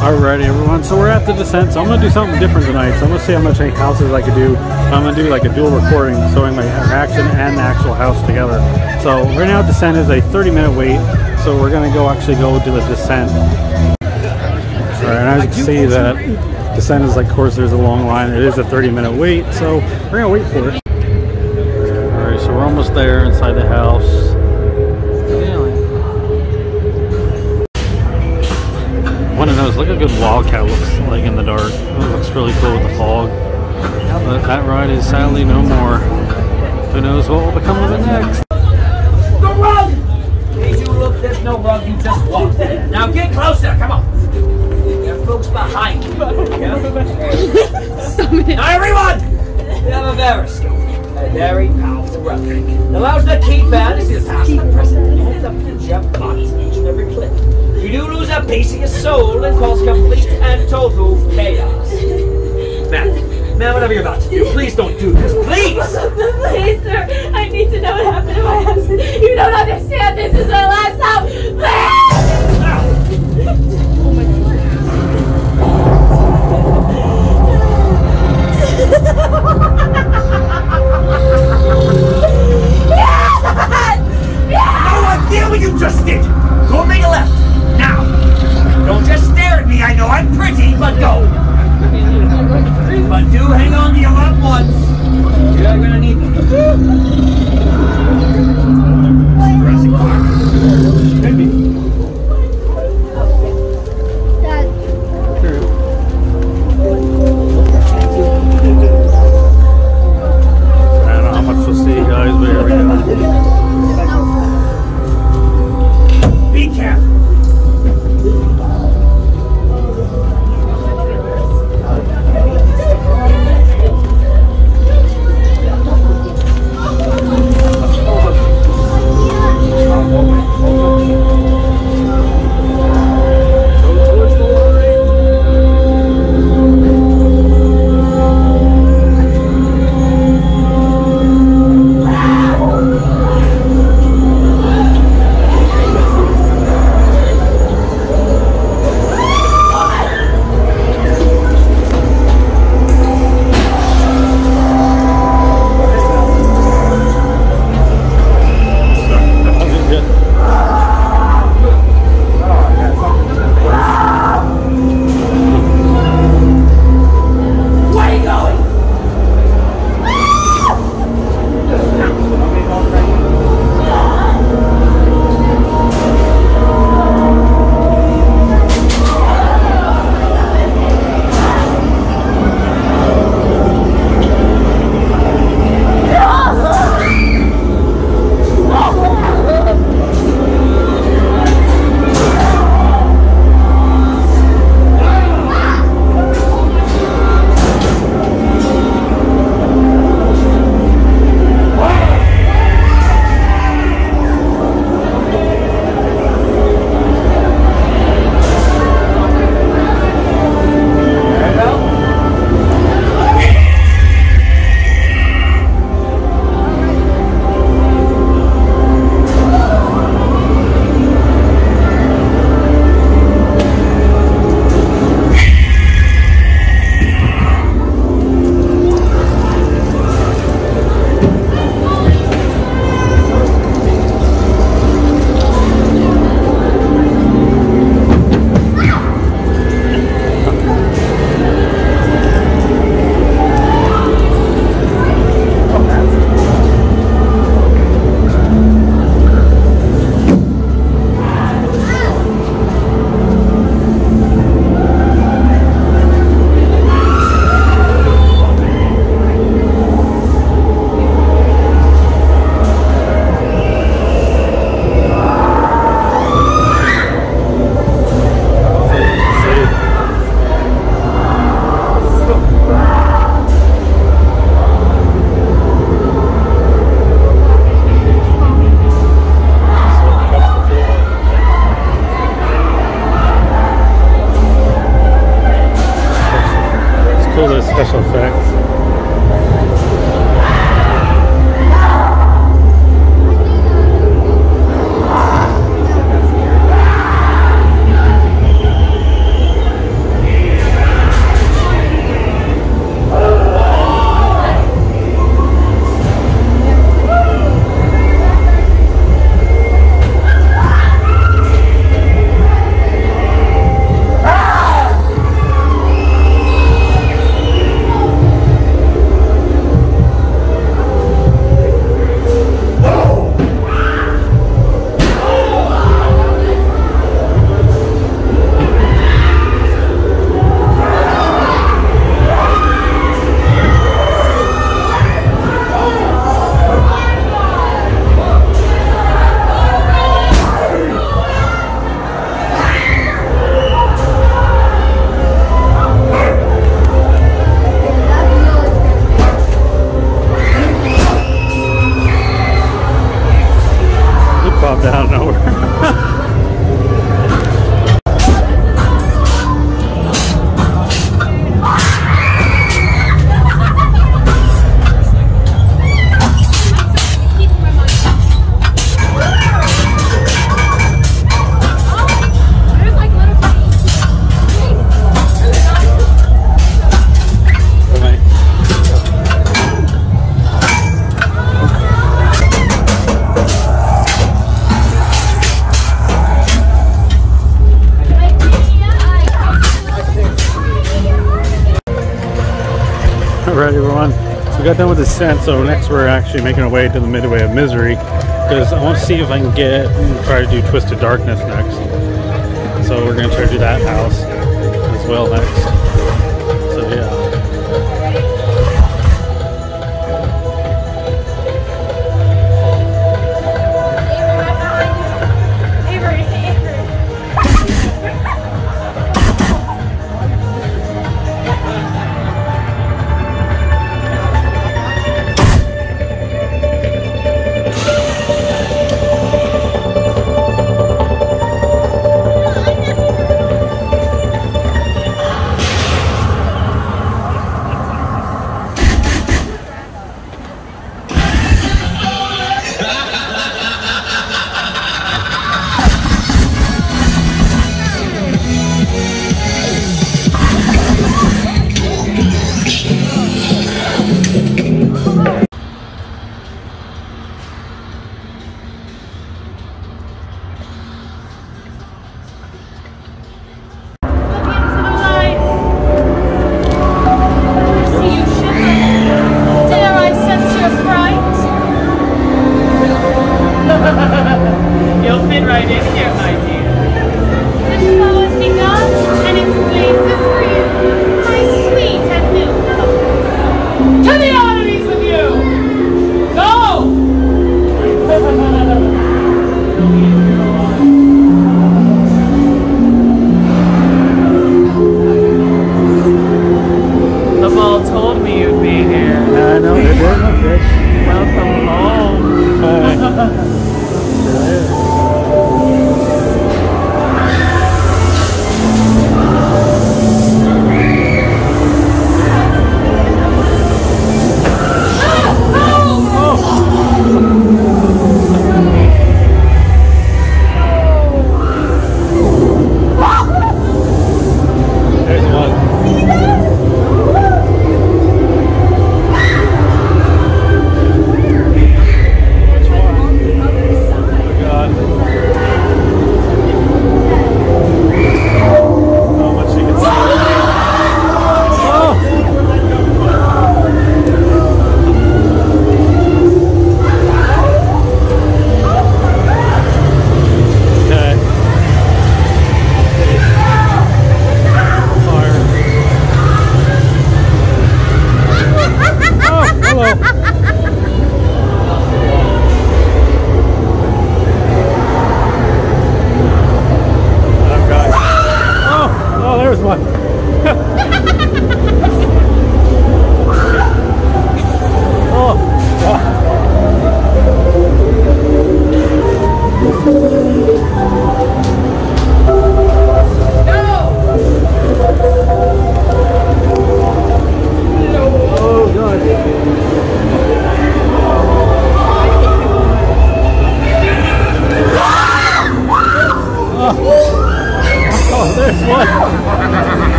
Alrighty everyone, so we're at the descent, so I'm gonna do something different tonight. So I'm gonna see how much houses I could do. I'm gonna do like a dual recording, showing my action and the actual house together. So right now descent is a 30 minute wait, so we're gonna go actually go do the descent. Alright, as you can see that descent is like, of course there's a long line. It is a 30 minute wait, so we're gonna wait for it. Alright, so we're almost there inside the house. One of those, look how good Wildcat looks like in the dark. It looks really cool with the fog. But that ride is sadly no more. Who knows what will become of it next? The you look, there's no rug, you just walked. Now get closer, come on. There are folks behind? Now everyone! We have a Veriscope, a very powerful rug. It allows the key band to see the past, the present, and the future parts each and every clip. You do lose a piece of your soul and cause complete and total chaos. Ma'am, ma'am, whatever you're about to do, please don't do this, please! Please, sir, I need to know what happened to my husband. You don't understand. This is our last house. Please! Alright everyone, so we got done with the Descent, so next we're actually making our way to the Midway of Misery, because I want to see if I can get, try to do Twisted Darkness next. So we're going to try to do that house as well next. identity my ID.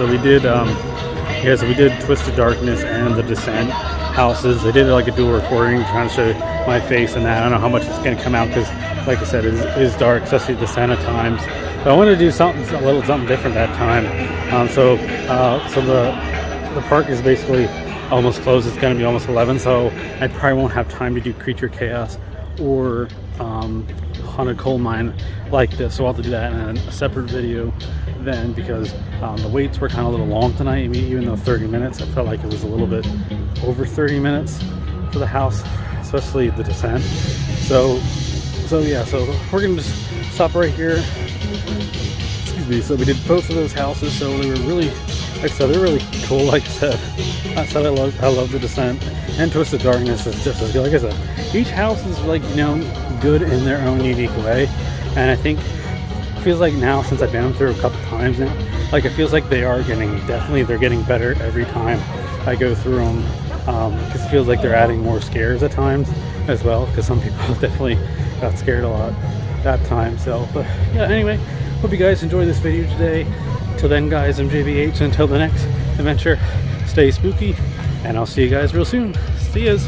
So we did um yeah, so we did Twisted Darkness and The Descent houses. I did like a dual recording trying to show my face and that. I don't know how much it's gonna come out because like I said, it is, it is dark, especially the Descent times. But I wanted to do something a little something different that time. Um, so uh, so the the park is basically almost closed. It's going to be almost 11, so I probably won't have time to do Creature Chaos or um, Haunted Coal Mine like this. So I'll have to do that in a separate video then because um, the waits were kind of a little long tonight. I mean, even though 30 minutes, I felt like it was a little bit over 30 minutes for the house, especially the descent. So, so yeah, so we're gonna just stop right here. Excuse me. So we did both of those houses. So they were really like I said, they're really cool. Like I said, I said I love I love the Descent and Twisted Darkness is just as good. Like I said, each house is like you know good in their own unique way, and I think feels like now since I've been through a couple times now, like it feels like they are getting definitely they're getting better every time I go through them because um, it feels like they're adding more scares at times as well because some people definitely got scared a lot that time. So, but yeah, anyway, hope you guys enjoyed this video today. Till then, guys, I'm JBH. Until the next adventure, stay spooky, and I'll see you guys real soon. See yas.